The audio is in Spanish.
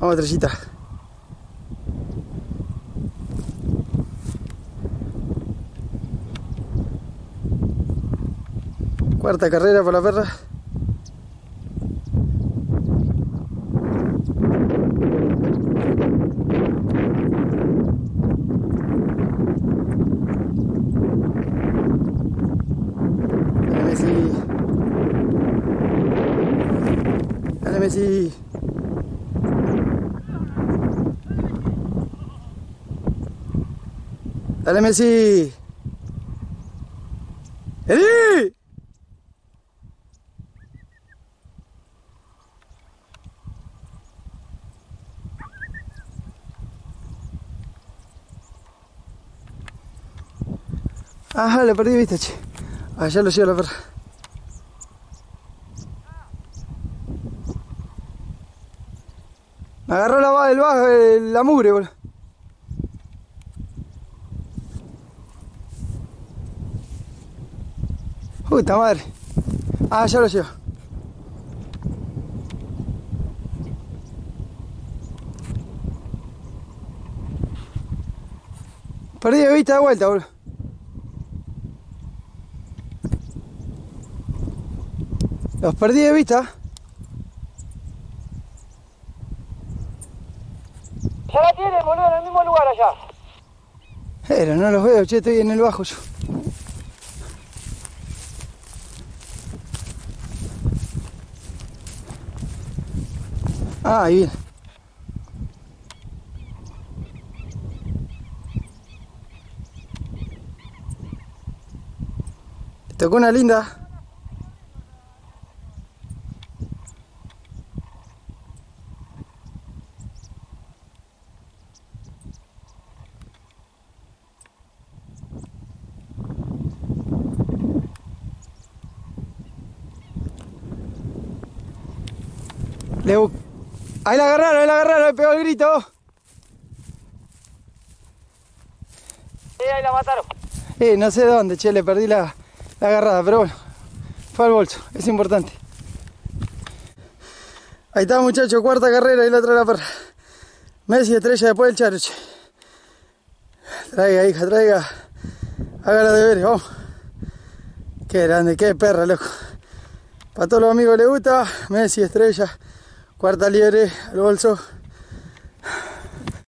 Vamos, estrellita. Cuarta carrera por la perra. Dale Messi. Dale Messi. Dale Messi. ¡Eri! Ajá, le perdí vista, che. Allá lo lleva la perra. Me agarró la, el el- la mugre, boludo. Puta madre. Ah, ya lo llevo. Perdí de vista de vuelta, boludo. Los perdí de vista. Ya la tienen, boludo, en el mismo lugar allá. Pero no los veo, che, estoy en el bajo yo. Ahí viene. Te tocó una linda. Le bu- Ahí la agarraron, ahí la agarraron, le pegó el grito. Sí, ahí la mataron. Eh, no sé dónde, che, le perdí la, la agarrada, pero bueno, fue al bolso, es importante. Ahí está, muchacho, cuarta carrera y la otra la perra. Messi, estrella después del charo, che. Traiga, hija, traiga. Haga los deberes, vamos. Qué grande, qué perra, loco. Para todos los amigos les gusta, Messi, estrella, cuarta liebre al bolso.